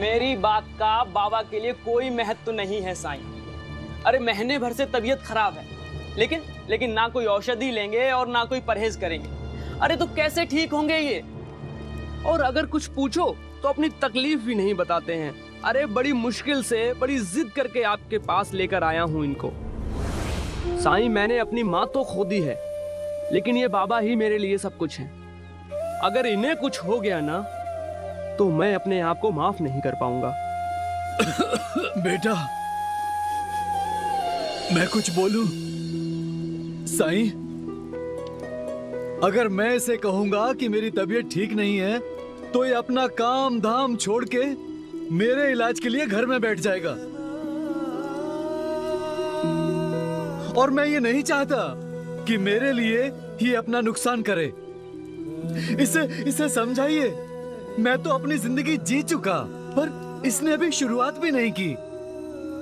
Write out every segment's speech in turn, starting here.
मेरी बात का बाबा के लिए कोई महत्व तो नहीं है साईं। अरे महीने भर से तबीयत खराब है। लेकिन लेकिन ना कोई औषधि लेंगे और ना कोई परहेज करेंगे। अरे तो कैसे ठीक होंगे ये? और अगर कुछ पूछो तो अपनी तकलीफ़ भी नहीं बताते हैं। अरे बड़ी मुश्किल से, बड़ी जिद करके आपके पास लेकर आया हूँ इनको। साईं, मैंने अपनी माँ तो खो दी है, लेकिन ये बाबा ही मेरे लिए सब कुछ है। अगर इन्हें कुछ हो गया ना तो मैं अपने आप को माफ़ नहीं कर पाऊँगा। बेटा, मैं कुछ बोलू? साईं, अगर मैं इसे कहूँगा कि मेरी तबीयत ठीक नहीं है तो ये अपना काम धाम छोड़ के मेरे इलाज के लिए घर में बैठ जाएगा। और मैं ये नहीं चाहता कि मेरे लिए ही अपना नुकसान करे। इसे इसे समझाइए। मैं तो अपनी ज़िंदगी जी चुका, पर इसने अभी शुरुआत भी नहीं की।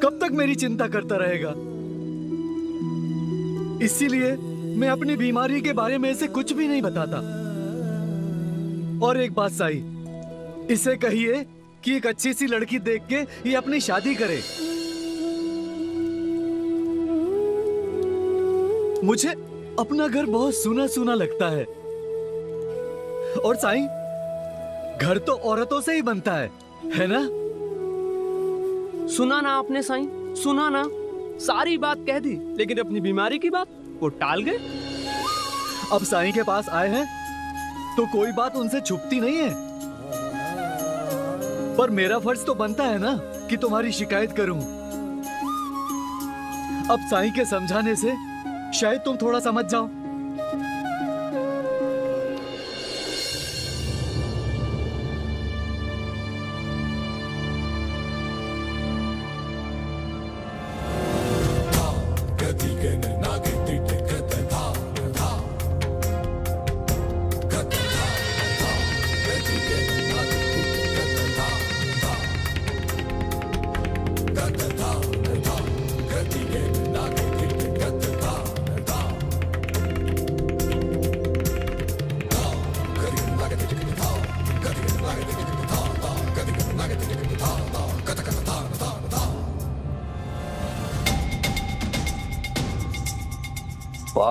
कब तक मेरी चिंता करता रहेगा? इसीलिए मैं अपनी बीमारी के बारे में इसे कुछ भी नहीं बताता। और एक बात साई, इसे कहिए कि एक अच्छी सी लड़की देख के ये अपनी शादी करे। मुझे अपना घर बहुत सुना सुना लगता है। और साईं घर तो औरतों से ही बनता है है ना? सुना ना आपने साईं सुना ना। सारी बात कह दी लेकिन अपनी बीमारी की बात वो टाल गए। अब साईं के पास आए हैं तो कोई बात उनसे छुपती नहीं है। पर मेरा फ़र्ज़ तो बनता है ना कि तुम्हारी शिकायत करूँ। अब साईं के समझाने से शायद तुम थोड़ा समझ जाओ।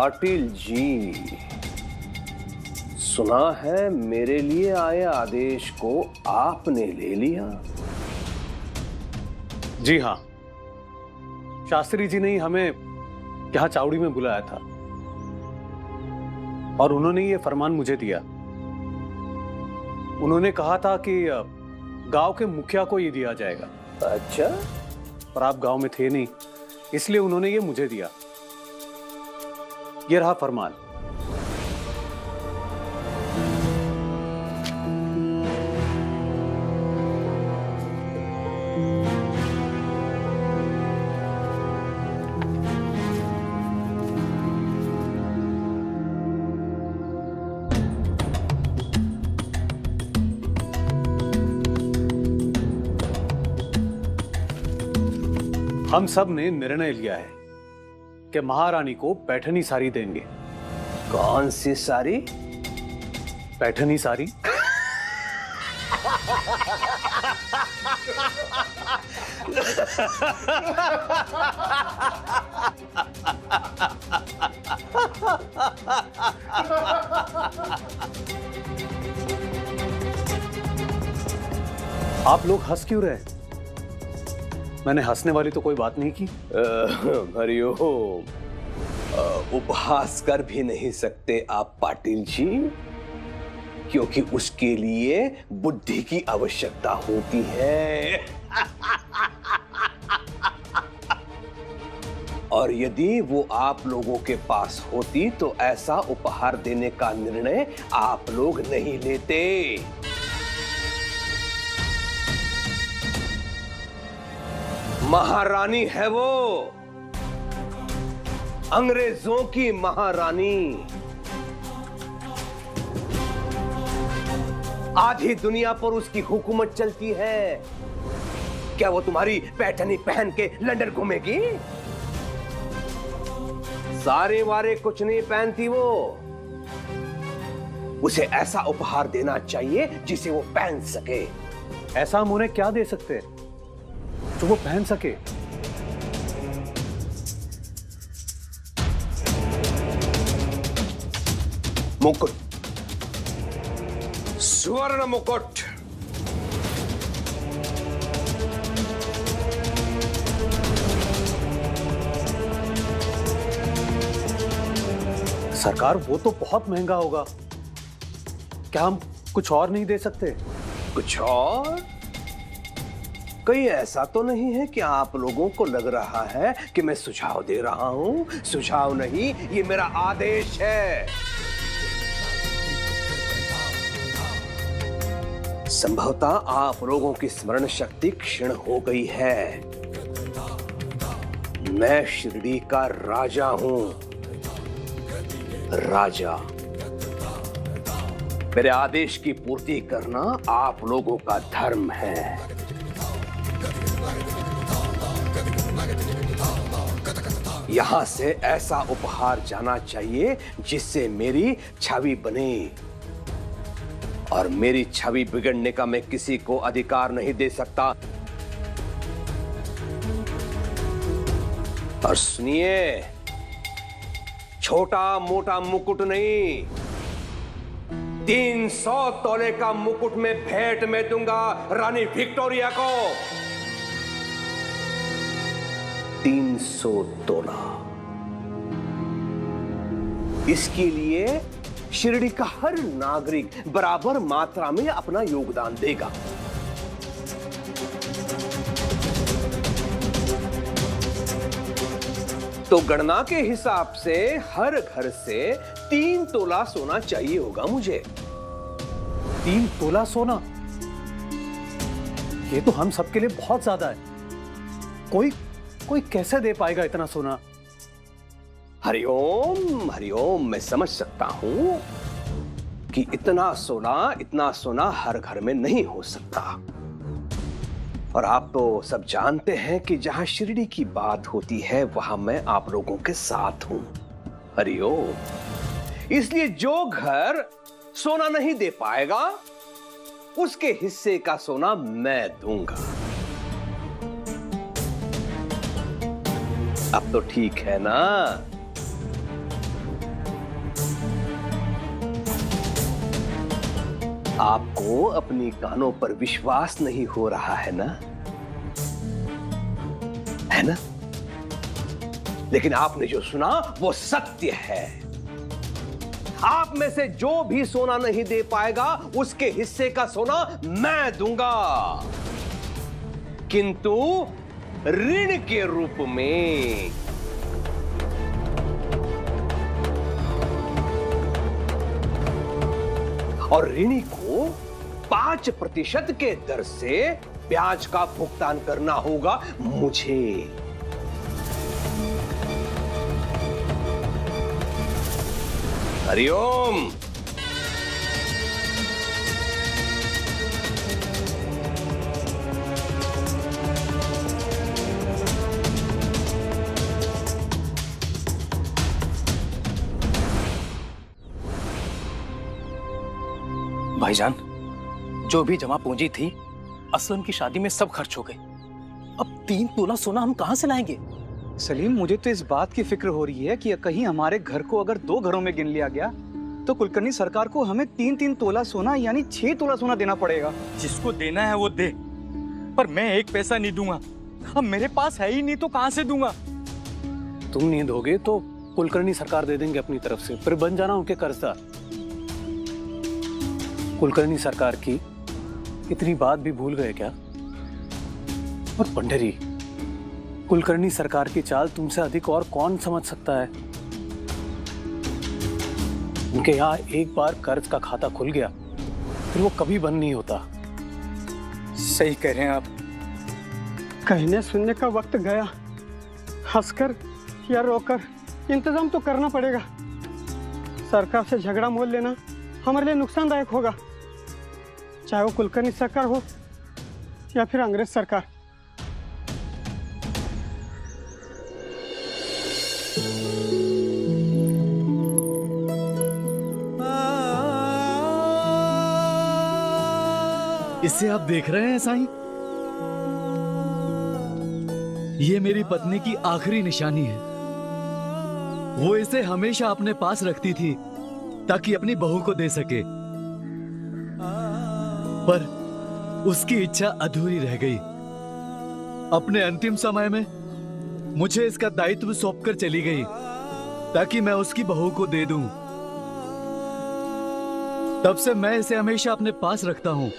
पाटिल जी सुना है मेरे लिए आए आदेश को आपने ले लिया? जी हाँ। शास्त्री जी ने ही हमें यहाँ चावड़ी में बुलाया था। और उन्होंने ये फरमान मुझे दिया। उन्होंने कहा था कि गाँव के मुखिया को ये दिया जाएगा। अच्छा। पर आप गाँव में थे नहीं इसलिए उन्होंने ये मुझे दिया। ये रहा फरमान। हम सबने निर्णय लिया है। कि महारानी को पैठनी साड़ी देंगे। कौन सी सारी पैठनी साड़ी। आप लोग हंस क्यों रहे मैंने हंसने वाली तो कोई बात नहीं की। हरिओम उपहास कर भी नहीं सकते आप पाटिल जी, क्योंकि उसके लिए बुद्धि की आवश्यकता होती है। और यदि वो आप लोगों के पास होती तो ऐसा उपहार देने का निर्णय आप लोग नहीं लेते। महारानी है वो। अंग्रेज़ों की महारानी। आधी दुनिया पर उसकी हुकूमत चलती है। क्या वो तुम्हारी पैठनी पहन के लंदन घूमेगी? सारे वारे कुछ नहीं पहनती वो। उसे ऐसा उपहार देना चाहिए जिसे वो पहन सके। ऐसा हम उन्हें क्या दे सकते? हैं जो वो पहन सके। मुकुट। स्वर्ण मुकुट। सरकार वो तो बहुत महँगा होगा। क्या हम कुछ और नहीं दे सकते? कुछ और? कहीं ऐसा तो नहीं है कि आप लोगों को लग रहा है कि मैं सुझाव दे रहा हूँ? सुझाव नहीं, ये मेरा आदेश है। संभवतः आप लोगों की स्मरण शक्ति क्षीण हो गई है। मैं शिरडी का राजा हूँ। राजा। मेरे आदेश की पूर्ति करना आप लोगों का धर्म है। यहाँ से ऐसा उपहार जाना चाहिए जिससे मेरी छवि बने। और मेरी छवि बिगड़ने का मैं किसी को अधिकार नहीं दे सकता। और सुनिए छोटा मोटा मुकुट नहीं, तीन सौ तोले का मुकुट में भेंट में दूँगा रानी विक्टोरिया को। तोला इसके लिए शिरडी का हर नागरिक बराबर मात्रा में अपना योगदान देगा। तो गणना के हिसाब से हर घर से तीन तोला सोना चाहिए होगा मुझे। तीन तोला सोना? ये तो हम सबके लिए बहुत ज़्यादा है। कोई कोई कैसे दे पाएगा इतना सोना? हरिओम हरिओम, मैं समझ सकता हूँ कि इतना सोना इतना सोना हर घर में नहीं हो सकता। और आप तो सब जानते हैं कि जहाँ शिरडी की बात होती है, वहाँ मैं आप लोगों के साथ हूँ। हरिओम। इसलिए जो घर सोना नहीं दे पाएगा, उसके हिस्से का सोना मैं दूँगा। अब तो ठीक है ना? आपको अपनी कानों पर विश्वास नहीं हो रहा है ना? है ना? लेकिन आपने जो सुना, वो सत्य है। आप में से जो भी सोना नहीं दे पाएगा, उसके हिस्से का सोना मैं दूँगा। किंतु ऋण के रूप में। और ऋणी को पाँच प्रतिशत के दर से ब्याज का भुगतान करना होगा मुझे। हरिओम। भाईजान जो भी जमा पूंजी थी असलम की शादी में सब खर्च हो गई अब तीन तोला सोना हम कहाँ से लाएँगे? सलीम मुझे तो इस बात की फ़िक्र हो रही है कि कहीं हमारे घर को अगर दो घरों में गिन लिया गया तो कुलकर्णी सरकार को हमें तीन तीन तोला सोना यानी छह तोला सोना देना पड़ेगा। जिसको देना है वो दे पर मैं एक पैसा नहीं दूँगा। अब मेरे पास है ही नहीं तो कहाँ से दूँगा? तुम नहीं दोगे तो कुलकर्णी सरकार दे देंगे अपनी तरफ़ से फिर बन जाना उनके कर्जदार। कुलकर्णी सरकार की इतनी बात भी भूल गए क्या? और पंडरी कुलकर्णी सरकार की चाल तुमसे अधिक और कौन समझ सकता है? उनके यहाँ एक बार कर्ज का खाता खुल गया फिर वो कभी बंद नहीं होता। सही कह रहे हैं आप। कहने सुनने का वक्त गया। हंसकर या रोकर इंतज़ाम तो करना पड़ेगा। सरकार से झगड़ा मोल लेना हमारे लिए नुकसानदायक होगा। चाहे वो कुलकर्णी सरकार हो या फिर अंग्रेज़ सरकार। इससे आप देख रहे हैं, साईं? ये मेरी पत्नी की आखिरी निशानी है। वो इसे हमेशा अपने पास रखती थी। ताकि अपनी बहू को दे सके। पर उसकी इच्छा अधूरी रह गई। अपने अंतिम समय में मुझे इसका दायित्व सौंपकर चली गई, ताकि मैं उसकी बहू को दे दूँ। तब से मैं इसे हमेशा अपने पास रखता हूँ।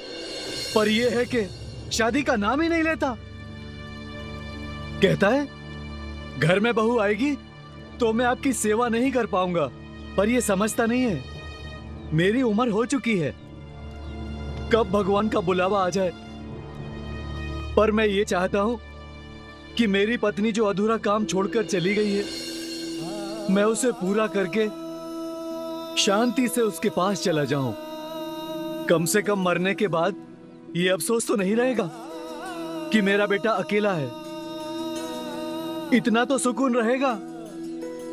पर यह है कि शादी का नाम ही नहीं लेता। कहता है, घर में बहू आएगी तो मैं आपकी सेवा नहीं कर पाऊँगा। पर यह समझता नहीं है। मेरी उम्र हो चुकी है। कब भगवान का बुलावा आ जाए? पर मैं ये चाहता हूँ कि मेरी पत्नी जो अधूरा काम छोड़कर चली गई है, मैं उसे पूरा करके शांति से उसके पास चला जाऊँ। कम से कम मरने के बाद ये अफसोस तो नहीं रहेगा कि मेरा बेटा अकेला है। इतना तो सुकून रहेगा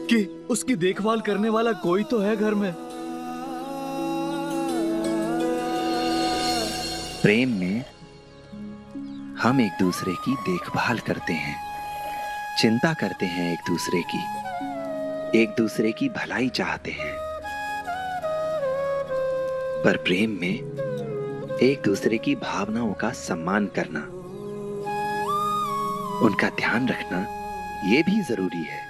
कि उसकी देखभाल करने वाला कोई तो है घर में। प्रेम में हम एक दूसरे की देखभाल करते हैं, चिंता करते हैं एक दूसरे की, एक दूसरे की भलाई चाहते हैं। पर प्रेम में एक दूसरे की भावनाओं का सम्मान करना, उनका ध्यान रखना यह भी ज़रूरी है।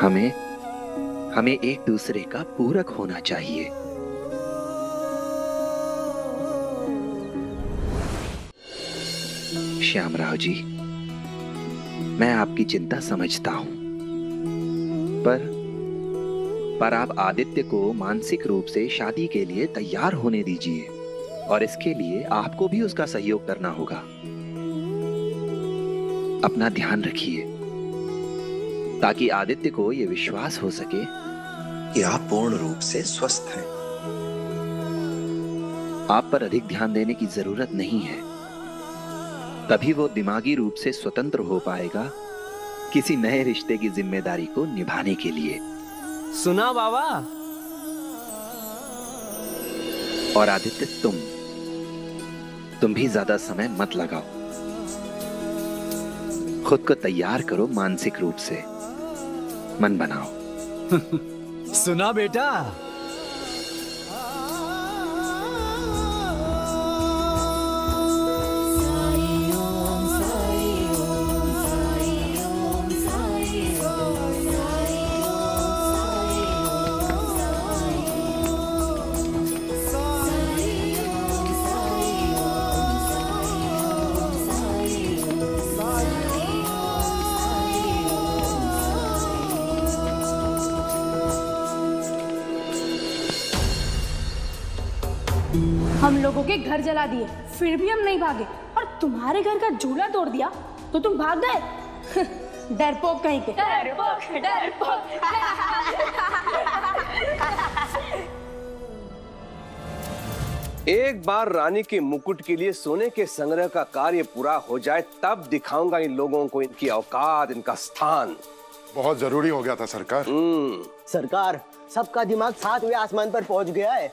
हमें हमें एक दूसरे का पूरक होना चाहिए। श्यामराव जी, मैं आपकी चिंता समझता हूँ। पर पर आप आदित्य को मानसिक रूप से शादी के लिए तैयार होने दीजिए, और इसके लिए आपको भी उसका सहयोग करना होगा। अपना ध्यान रखिए। ताकि आदित्य को यह विश्वास हो सके कि आप पूर्ण रूप से स्वस्थ हैं। आप पर अधिक ध्यान देने की ज़रूरत नहीं है। तभी वो दिमागी रूप से स्वतंत्र हो पाएगा किसी नए रिश्ते की ज़िम्मेदारी को निभाने के लिए। सुना बाबा। और आदित्य तुम तुम भी ज़्यादा समय मत लगाओ। खुद को तैयार करो मानसिक रूप से। मन बनाओ। सुना बेटा। हम लोगों के घर जला दिए फिर भी हम नहीं भागे। और तुम्हारे घर का झूला तोड़ दिया तो तुम भाग गए? डरपोक कहीं के। डरपोक डरपोक एक बार रानी के मुकुट के लिए सोने के संग्रह का कार्य पूरा हो जाए तब दिखाऊँगा इन लोगों को इनकी औकात इनका स्थान। बहुत ज़रूरी हो गया था सरकार। सरकार सबका दिमाग सातवें आसमान पर पहुँच गया है?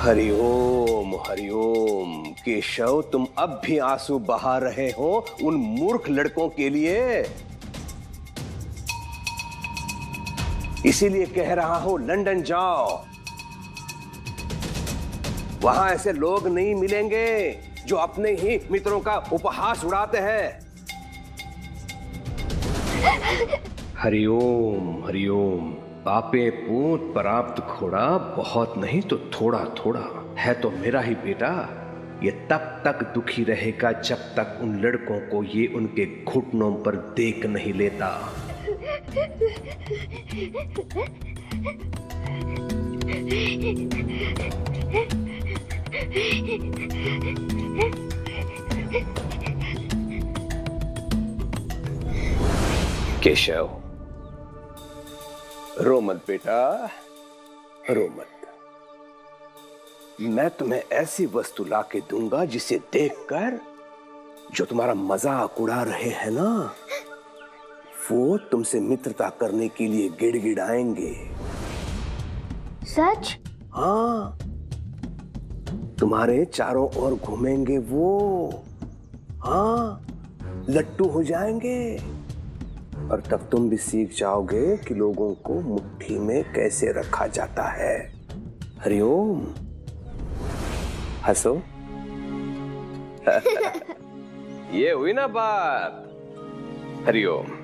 हरिओम हरिओम। केशव, तुम अब भी आँसू बहा रहे हो उन मूर्ख लड़कों के लिए। इसीलिए कह रहा हूँ, लंदन जाओ। वहाँ ऐसे लोग नहीं मिलेंगे जो अपने ही मित्रों का उपहास उड़ाते हैं हरिओम हरिओम पापे पूत प्राप्त खोड़ा बहुत नहीं तो थोड़ा थोड़ा है तो मेरा ही बेटा ये तब तक दुखी रहेगा जब तक उन लड़कों को ये उनके घुटनों पर देख नहीं लेता केशव रो मत बेटा रो मत मैं तुम्हें ऐसी वस्तु ला के दूँगा जिसे देखकर जो तुम्हारा मज़ाक उड़ा रहे हैं ना वो तुमसे मित्रता करने के लिए गिड़गिड़ाएँगे। सच? हाँ। तुम्हारे चारों ओर घूमेंगे वो। हाँ लट्टू हो जाएँगे। और तब तुम भी सीख जाओगे कि लोगों को मुट्ठी में कैसे रखा जाता है। हरिओम। हंसो। ये हुई ना बात। हरिओम।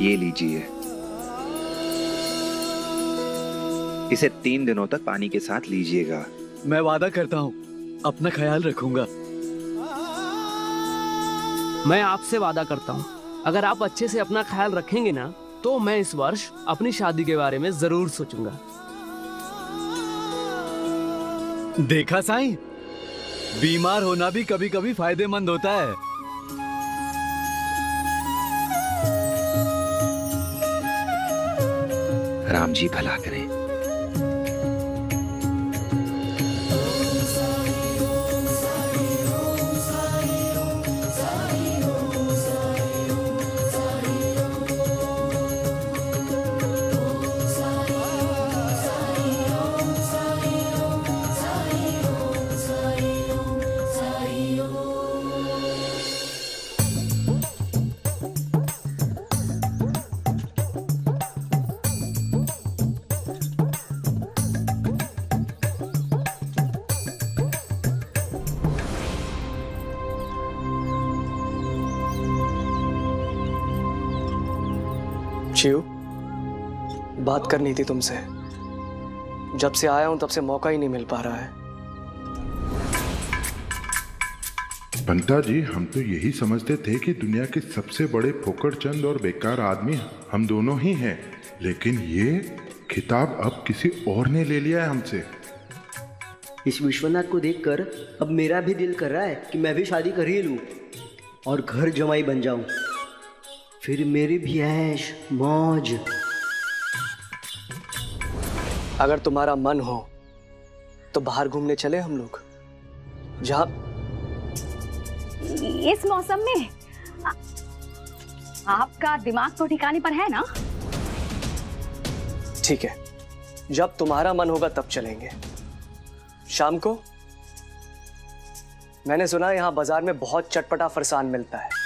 ये लीजिए। इसे तीन दिनों तक पानी के साथ लीजिएगा। मैं वादा करता हूँ अपना ख्याल रखूँगा। मैं आपसे वादा करता हूँ अगर आप अच्छे से अपना ख्याल रखेंगे ना तो मैं इस वर्ष अपनी शादी के बारे में ज़रूर सोचूँगा। देखा साईं? बीमार होना भी कभी कभी फ़ायदेमंद होता है। राम जी भला करें। शिव बात करनी थी तुमसे। जब से आया हूँ तब से मौका ही नहीं मिल पा रहा है। बंटा जी हम तो यही समझते थे कि दुनिया के सबसे बड़े फोकड़ चंद और बेकार आदमी हम दोनों ही हैं। लेकिन ये खिताब अब किसी और ने ले लिया है हमसे। इस विश्वनाथ को देखकर अब मेरा भी दिल कर रहा है कि मैं भी शादी कर ही लूँ और घर जमाई बन जाऊँ। फिर मेरी भी ऐश मौज। अगर तुम्हारा मन हो तो बाहर घूमने चले हम लोग। जहाँ इस मौसम में आ, आपका दिमाग तो ठिकाने पर है ना? ठीक है। जब तुम्हारा मन होगा तब चलेंगे। शाम को? मैंने सुना यहाँ बाज़ार में बहुत चटपटा फरसान मिलता है।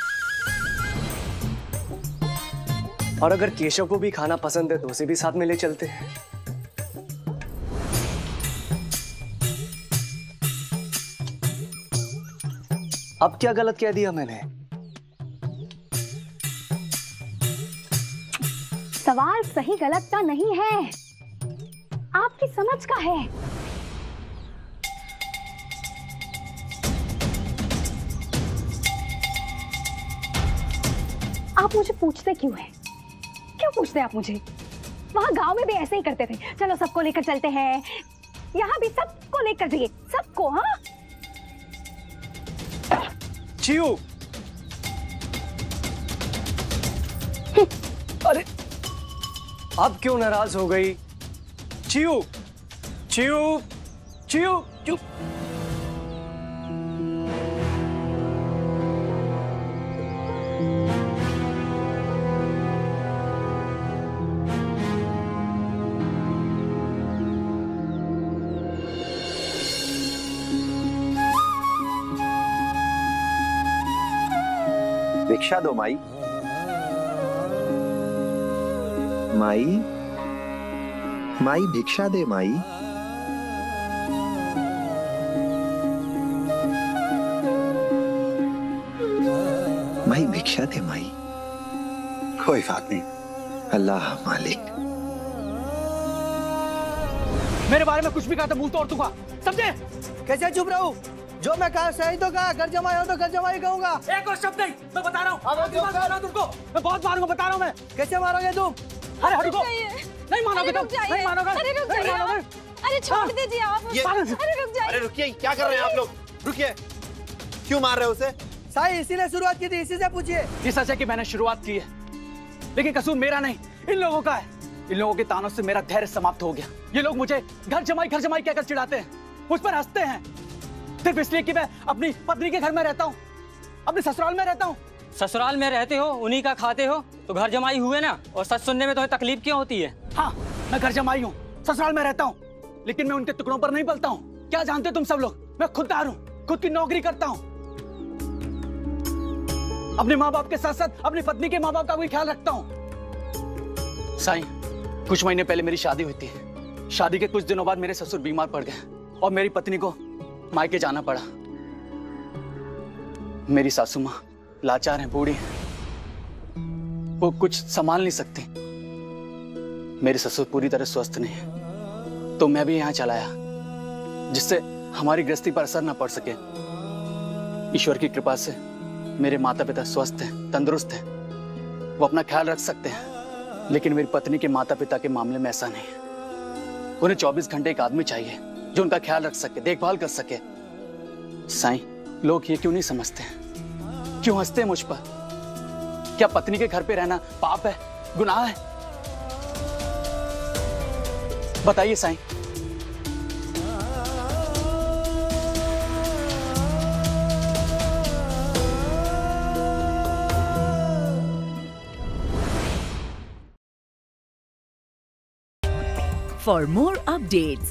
और अगर केशव को भी खाना पसंद है तो उसे भी साथ में ले चलते हैं। अब क्या गलत कह दिया मैंने? सवाल सही गलत का नहीं है। आपकी समझ का है। आप मुझे पूछते क्यों हैं? क्यों पूछते हैं आप मुझे? वहाँ गाँव में भी ऐसे ही करते थे। चलो सबको लेकर चलते हैं। यहाँ भी सबको लेकर जाइए। सबको हाँ? चियो। अरे। अब क्यों नाराज़ हो गई? चियो। चियो। चियो। चुप भिक्षा दो, माई। माई माई भिक्षा दे, माई। माई भिक्षा दे, माई। कोई बात नहीं। अल्लाह मालिक। मेरे बारे में कुछ भी कहा तो मुँह तोड़ दूँगा समझे? कैसे चुप रहूँ? जो मैं कहा सही तो कहा घर जमाई हो तो घर जमाई कहूँगा। एक और शब्द नहीं मैं बता रहा हूँ। अब बता रहा तुमको। मैं बहुत मारूँगा बता रहा हूँ मैं। कैसे मारोगे तुम? अरे हटो। नहीं मानोगे तुम। नहीं मानोगे। अरे रुक जाइए अरे छोड़ दीजिए आप। ये- अरे रुक जाइए। अरे रुकिए। क्या कर रहे हैं आप लोग? रुकिए। क्यों मार रहे हो उसे? साई इसी ने शुरुआत की थी इसी से पूछिए। ये सच है कि मैंने शुरुआत की है। लेकिन कसूर मेरा नहीं इन लोगों का है। इन लोगों के तानों से मेरा धैर्य समाप्त हो गया। ये लोग मुझे घर जमाई घर जमाई कहकर चिढ़ाते हैं। मुझ पर हँसते हैं। सिर्फ़ इसलिए कि मैं अपनी पत्नी के घर में रहता हूँ अपने ससुराल में रहता हूँ। ससुराल में रहते हो उन्हीं का खाते हो तो घर जमाई हुए ना? और सच सुनने में तुम्हें तकलीफ़ क्यों होती है? हाँ मैं घर जमाई हूँ ससुराल में रहता हूँ लेकिन मैं उनके टुकड़ों पर नहीं पलता हूँ। क्या जानते हो तुम सब लोग? मैं खुददार हूँ खुद की नौकरी करता हूँ। अपने माँ बाप के साथ साथ अपनी पत्नी के माँ बाप का भी ख्याल रखता हूँ। साईं कुछ महीने पहले मेरी शादी हुई थी। शादी के कुछ दिनों बाद मेरे ससुर बीमार पड़ गए और मेरी पत्नी को मायके जाना पड़ा। मेरी सासू माँ लाचार हैं, बूढ़ी हैं। वो कुछ संभाल नहीं सकती। मेरे ससुर पूरी तरह स्वस्थ नहीं है। तो मैं भी यहाँ चलाया, जिससे हमारी गृहस्थी पर असर ना पड़ सके। ईश्वर की कृपा से मेरे माता पिता स्वस्थ हैं, तंदुरुस्त हैं। वो अपना ख्याल रख सकते हैं, लेकिन मेरी पत्नी के माता पिता के मामले में ऐसा नहीं है। उन्हें 24 घंटे एक आदमी चाहिए। जो उनका ख्याल रख सके देखभाल कर सके। साईं लोग ये क्यों नहीं समझते? हैं क्यों हँसते हैं मुझ पर? क्या पत्नी के घर पे रहना पाप है गुनाह है? बताइए साईं। For more updates,